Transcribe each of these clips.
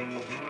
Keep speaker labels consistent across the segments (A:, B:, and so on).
A: Mm-hmm.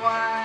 A: why.